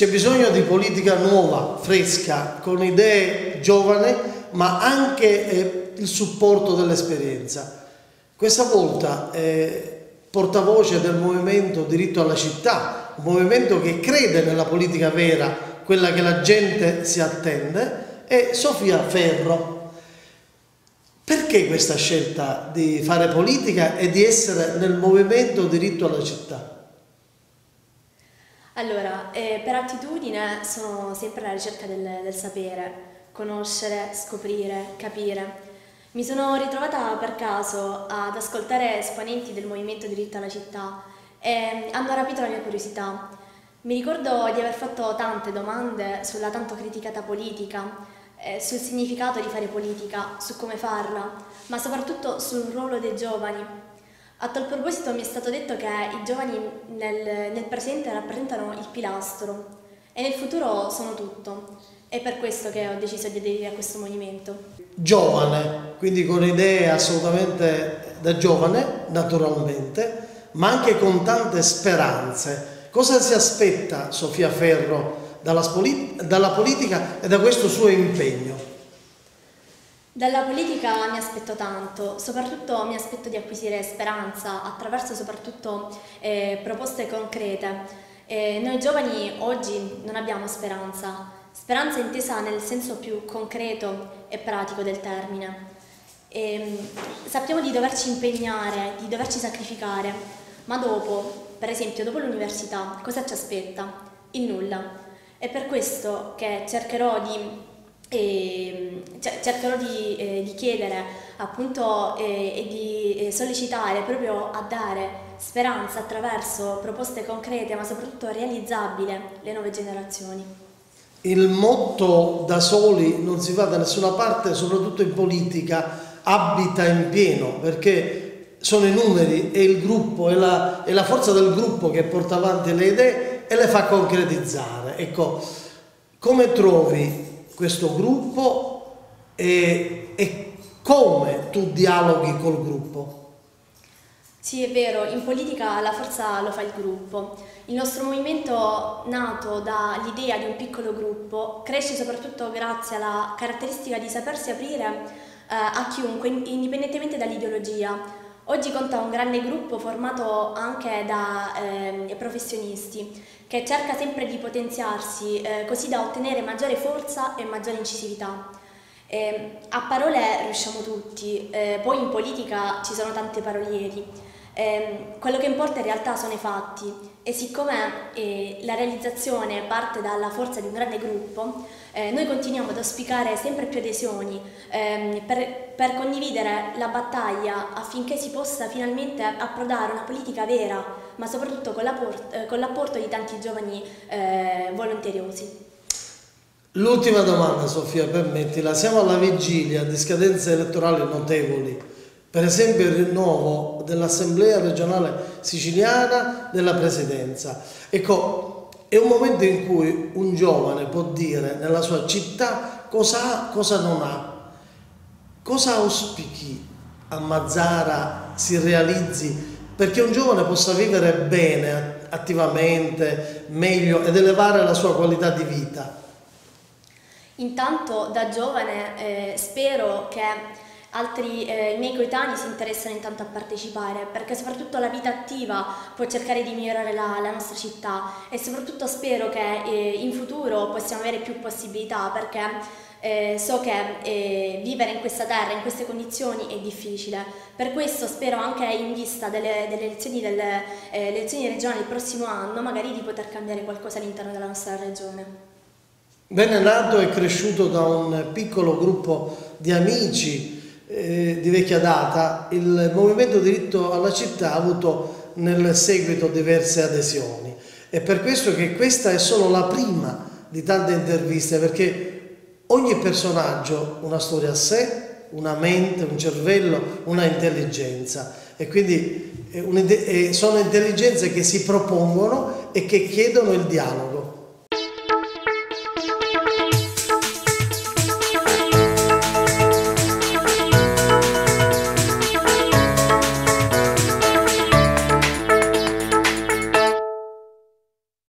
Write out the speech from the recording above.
C'è bisogno di politica nuova, fresca, con idee giovani, ma anche eh, il supporto dell'esperienza. Questa volta eh, portavoce del movimento diritto alla città, un movimento che crede nella politica vera, quella che la gente si attende, è Sofia Ferro. Perché questa scelta di fare politica e di essere nel movimento diritto alla città? Allora, eh, per attitudine sono sempre alla ricerca del, del sapere, conoscere, scoprire, capire. Mi sono ritrovata per caso ad ascoltare esponenti del movimento diritto alla città e hanno rapito la mia curiosità. Mi ricordo di aver fatto tante domande sulla tanto criticata politica, eh, sul significato di fare politica, su come farla, ma soprattutto sul ruolo dei giovani. A tal proposito mi è stato detto che i giovani nel, nel presente rappresentano il pilastro e nel futuro sono tutto. È per questo che ho deciso di aderire a questo movimento giovane, quindi con idee assolutamente da giovane, naturalmente, ma anche con tante speranze. Cosa si aspetta Sofia Ferro dalla, dalla politica e da questo suo impegno? Dalla politica mi aspetto tanto, soprattutto mi aspetto di acquisire speranza attraverso soprattutto eh, proposte concrete. Eh, noi giovani oggi non abbiamo speranza, Speranza intesa nel senso più concreto e pratico del termine. E, ehm, sappiamo di doverci impegnare, di doverci sacrificare, ma dopo, per esempio dopo l'università, cosa ci aspetta? Il nulla. È per questo che cercherò di e cercherò di, eh, di, chiedere appunto eh, e di eh, sollecitare proprio a dare speranza attraverso proposte concrete ma soprattutto realizzabili le nuove generazioni il motto da soli non si va da nessuna parte, soprattutto in politica, abita in pieno, perché sono i numeri e il gruppo e la, e la forza del gruppo che porta avanti le idee e le fa concretizzare. Ecco, come trovi questo gruppo e, e come tu dialoghi col gruppo? Sì, è vero, in politica la forza lo fa il gruppo. Il nostro movimento, nato dall'idea di un piccolo gruppo, cresce soprattutto grazie alla caratteristica di sapersi aprire eh, a chiunque, indipendentemente dall'ideologia. Oggi conta un grande gruppo formato anche da eh, professionisti che cerca sempre di potenziarsi eh, così da ottenere maggiore forza e maggiore incisività. Eh, a parole riusciamo tutti, eh, poi in politica ci sono tante parolieri. Eh, quello che importa in realtà sono i fatti e siccome eh, la realizzazione parte dalla forza di un grande gruppo, eh, noi continuiamo ad auspicare sempre più adesioni ehm, per, per, condividere la battaglia affinché si possa finalmente approdare una politica vera, ma soprattutto con l'apporto, con di tanti giovani eh, volontariosi. L'ultima domanda Sofia, permettila, siamo alla vigilia di scadenze elettorali notevoli per esempio il rinnovo dell'Assemblea regionale siciliana della Presidenza. Ecco, è un momento in cui un giovane può dire nella sua città cosa ha, cosa non ha. Cosa auspichi a Mazzara si realizzi perché un giovane possa vivere bene, attivamente, meglio ed elevare la sua qualità di vita? Intanto da giovane eh, spero che altri eh, miei coetanei si interessano intanto a partecipare perché soprattutto la vita attiva può cercare di migliorare la, la nostra città e soprattutto spero che eh, in futuro possiamo avere più possibilità perché eh, so che eh, vivere in questa terra, in queste condizioni è difficile, per questo spero anche in vista delle, delle elezioni, delle, eh, elezioni regionali del prossimo anno magari di poter cambiare qualcosa all'interno della nostra regione. Bene nato e cresciuto da un piccolo gruppo di amici eh, di vecchia data, il movimento diritto alla città ha avuto nel seguito diverse adesioni. È per questo che questa è solo la prima di tante interviste, perché ogni personaggio ha una storia a sé, una mente, un cervello, una intelligenza e quindi sono intelligenze che si propongono e che chiedono il dialogo.